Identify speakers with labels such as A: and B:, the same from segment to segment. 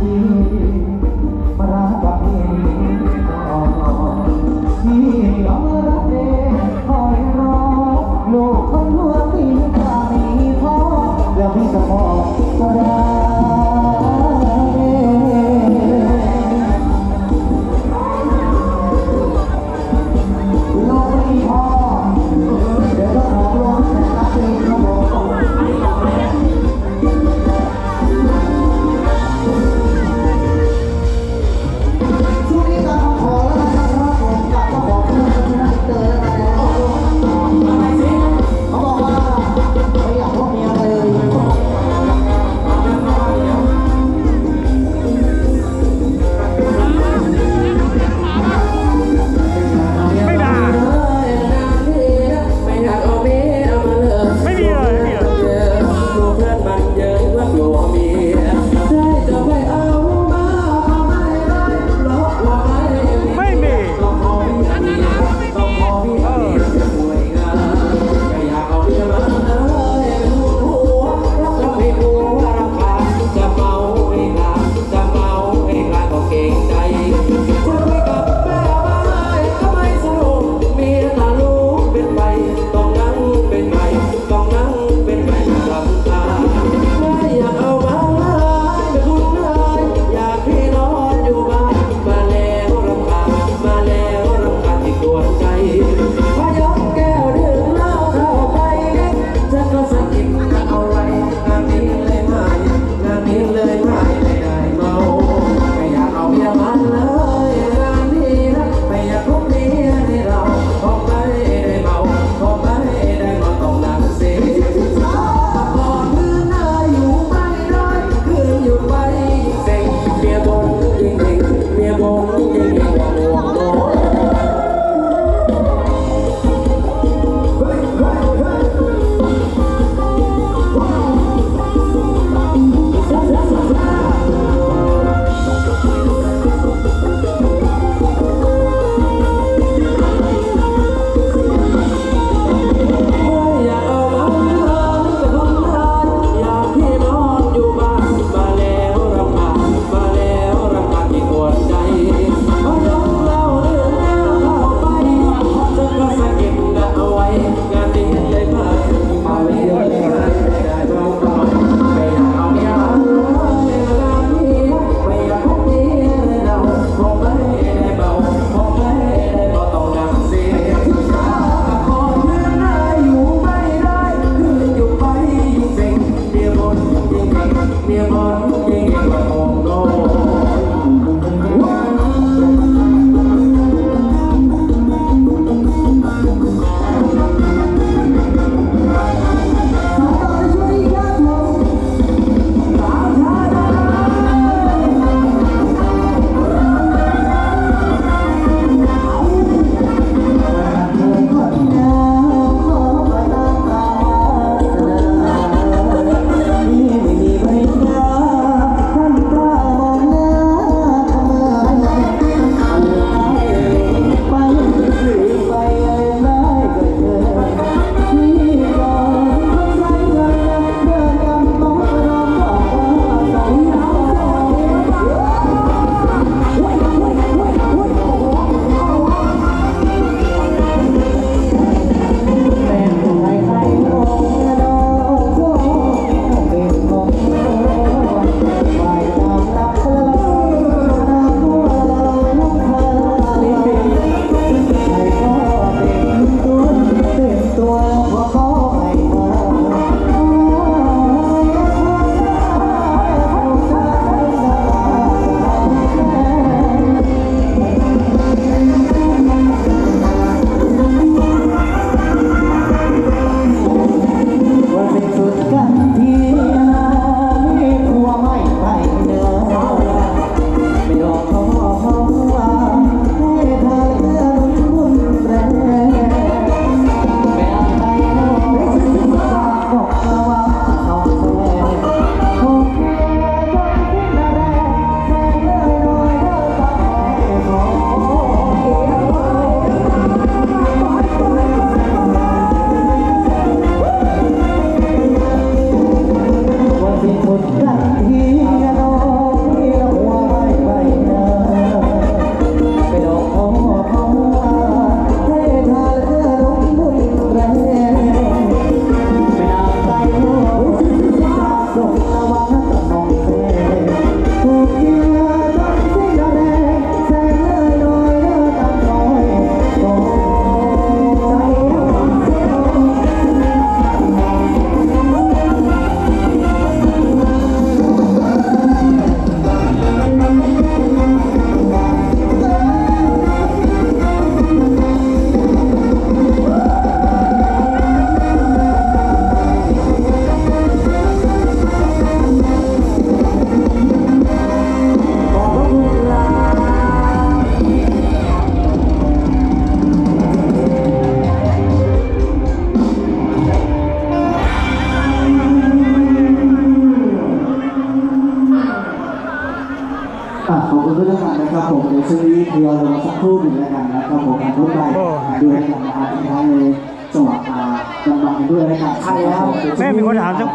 A: ที่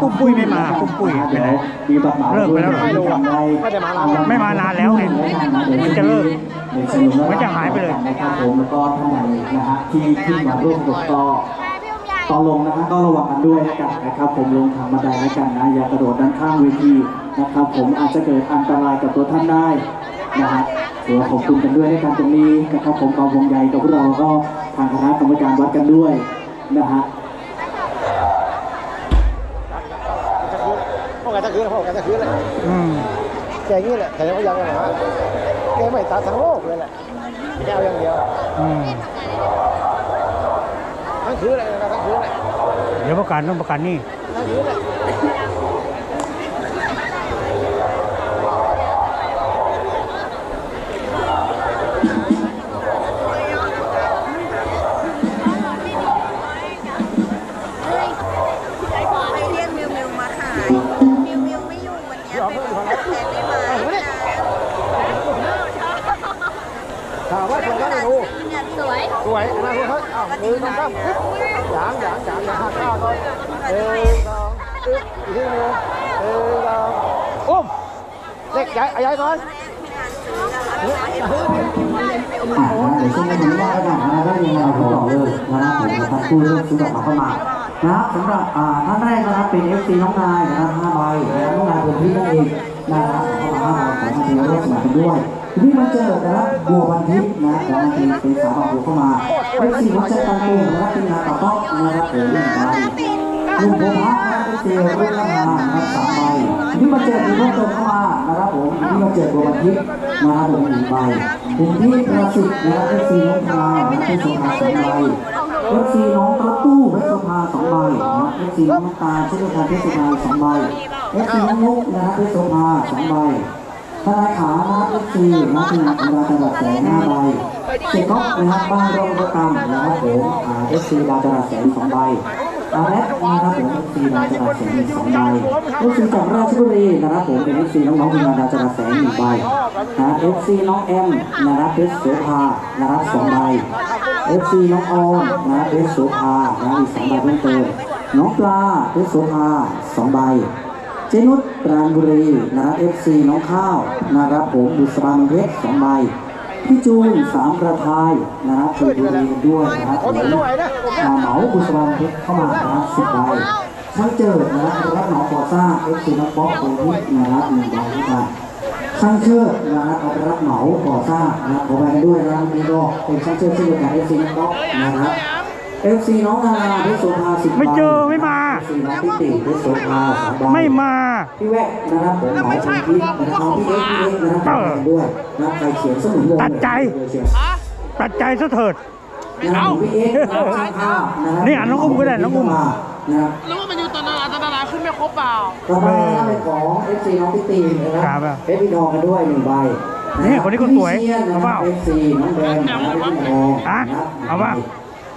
A: มีคนถาม
B: ถึงปุ้มปุ้ยไม่มาปุ้มปุ้ยไปไหน
C: มีบัตรเหมา
B: เลิกไปแล้วเหรอไม่มานานแล้วไงมันจะเลิกมันจะหายไปเลย
C: นะครับผมแล้วก็ท่านใดนะฮะที่ที่มาร่วมกดต่อตอนลงนะฮะก็ระวังกันด้วยนะกันนะครับผมลงทางบันไดแล้วกันนะอย่ากระโดดด้านข้างเวทีนะครับผมอาจจะเกิดอันตรายกับตัวท่านได้นะฮะถือว่าขอบคุณกันด้วยในการตรงนี้นะครับผมกองวงใหญ่กับพวกเราก็ทางคณะกรรมการวัดกันด้วยนะฮะ
D: กันตะคืนพ่อกันตะคืนเลย
B: อืม
D: แกงี้แหละแต่ยังไม่ยังไงฮะแกไม่ตาทั้งโลกเลยแหละแกเอาอย่างเดียว
B: อืม
D: ทั้งคืนเลยทั้งคืนเลย
B: เดี๋ยวประกันต้องประกันนี่
D: ทั้งคืนเลย สวย
E: สวย
D: นะทุกคนอ้าวหนึ่งสองสามหยางหยางหยางหยางหักข้าวก่อนหนึ่งสองอึ๊บอีกทีหนึ่งหนึ่งสองอุ้มเด็กใหญ่ใหญ่ก่อน
C: อ่าเดี๋ยวช่วงนี้ว่าแล้วกันนะก็ยังไงผมบอกเลยนะครับผมนะครับผู้เลือกซื้อแบบเข้ามานะครับสำหรับอ่าท่านแรกนะครับเป็น FC น้องนายนะครับ5ใบนะครับน้องนายคนที่นั่นเองนะครับเข้ามา5ใบของทางทีมร่วมสมัครกันด้วย ที่มาเจอนะครับบัววันทิพย์นะของทีมเป็นสาวบางบัวเข้ามา FC วัชการตูนะครับเป็นนาตาป๊อกนะครับผมหนึ่งใบลุงโบพักนะครับเป็นเซลล์รุ่นละมานะครับสามใบที่มาเจอมีเพิ่มเติมเข้ามานะครับผมที่มาเจอบัววันทิพย์นะครับผมหนึ่งใบผมที่ประสิทธิ์นะครับเอฟซีน้องพาเป็นสภาสองใบเอฟซีน้องรถตู้เพชรสภาสองใบนะครับเอฟซีน้องตาเช่นเดียวกันเพชรสภาสองใบเอฟซีน้องมุกนะครับเพชรสภาสองใบ ทนายขานะครับเอฟซีนะครับเป็นอัคราจังหวัดแสนห้าใบเจ็ดก๊อกนะครับบ้านร่องระกำนะครับผมอ่าเอฟซีดาวจราแสนสองใบอาร์เอสนะครับผมเอฟซีดาวจราแสนอีกสองใบเอฟซีจากราชบุรีนะครับผมเป็นเอฟซีน้องๆทีมงานดาวจราแสนหนึ่งใบนะเอฟซีน้องแอมนะครับเพชรโสภานะครับสองใบเอฟซีน้องออมนะเพชรโสภานะอีกสองใบเพิ่มเติมน้องปลาเพชรโสภาสองใบ เจนุชปราณบุรีนะครับเอฟซีน้องข้าวนะครับผมบุษบางเพชรสองใบพี่จูนสามกระทายนะครับชลบุรีด้วยนะครับผมมาเหมาบุษบางเพชรเข้ามานะครับสิบใบช่างเจิดนะครับรับเหมาก่อสร้างเอฟซีน้องป๊อกโควิดนะครับหนึ่งใบด้วยกันช่างเชิดนะครับเอารับเหมาก่อสร้างนะครับขอไปกันด้วยนะครับนี่ก็เป็นช่างเชิดเช่นเดียวกันเอฟซีน้องก๊อกนะครับ เอฟซีน้องนาราเพชรโสภาสิบ
B: ไม่เจอไม่มา
C: เอฟซีน้องพี่ติเพชรโสภาสองใบ
B: ไม่มา
C: พี่แวะนะครับผมเหมาคนที่นะครับน้องพี่เอ็กซ์พี่เอ็กซ์นะครับขอไปกันด้วยนะครับใครเขียนสมุนวง
B: ตัดใจตัดใจซะเถิด
C: นะครับพี่เอ็กซ์นะครับช่างภาพนะครับ
B: นี่อะน้องอุ้มก็ได้น้องอุ้ม
C: นะครับ
D: รู้ว่ามันอยู่ตอนนั้นตอนนั้นขึ้นไม่ครบเปล่า
C: ต่อไปนะครับเป็นของเอฟซีน้องพี่ตีนะค
B: ครั
C: รับบเพชรพี่ทองกันด้วยหนึ่งใบ
B: นี่คนนี้ก็สวย
C: พี่เชียร์นะ
B: เอา
C: ค
B: เป
C: รั
B: ล่า
C: บเอฟซีน้องแบนนะครับเพชรพี่ทอง
B: ฮะเอาเปล่า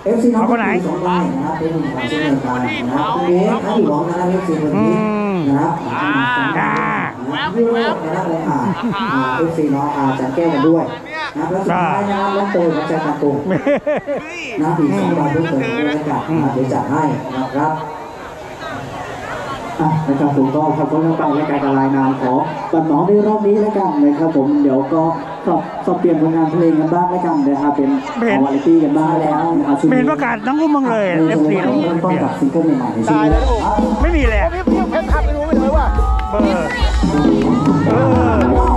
C: เอฟซีน้อง
B: เอาคนไหน
C: สองใบนะครับเป็นหนึ่งของเช่นเดียวกันนะครับคุณเบสเขาอยู่ร้องนะครับเอฟซีคนนี้
B: อืม
C: นะครับ
B: อ่า
C: นะครับพี่โรจน์นะครับเลยอ่าเอฟซีน้องอาจันแก้วกันด้วยนะครับแล้วสุดท้ายนะครับน้องเตยของใจการตุงนะครับอีกสองใบเพิ่มเติมด้วยนะครับนะครับเดี๋ยวจัดให้นะครับอะนะครับผมก็ขับรถเข้าไปและการรายงานขอบัตรหมอในรอบนี้แล้วกันนะครับผมเดี๋ยวก็ สอบสอบเปลี่ยนผลงานเพลงกันบ้างแล้วกันนะครับเป็น
B: ไม่เห็น
C: วาไรตี้กันบ้างแล้วนะครับช่วง
B: ไม่เห็นประกาศน้องอุ้มบ้างเลยเอฟซีน้องอุ้ม
C: เริ่มต้น
B: เปลี่ยน
C: กับซิงเกิลใหม่ๆในชีวิตนะครับ
B: ไม่มีแหละ
D: พี่พี่เพชรทำไม่รู้ไม่เลยว่า
B: เบอร์เออ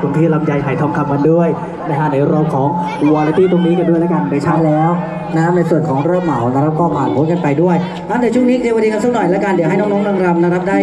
C: คุณพี่ลำไยไหทองคำกันด้วยนะฮะในรอบของวอลเลตี้ตรงนี้กันด้วยแล้วกันในเช้าแล้วนะครับในส่วนของเรอบเหมานะครับก็ผ่านพ้นกันไปด้วยงั้นเดี๋ยวช่วงนี้เทวดีกันสักหน่อยแล้วกันเดี๋ยวให้น้องๆนางรำนะครับได้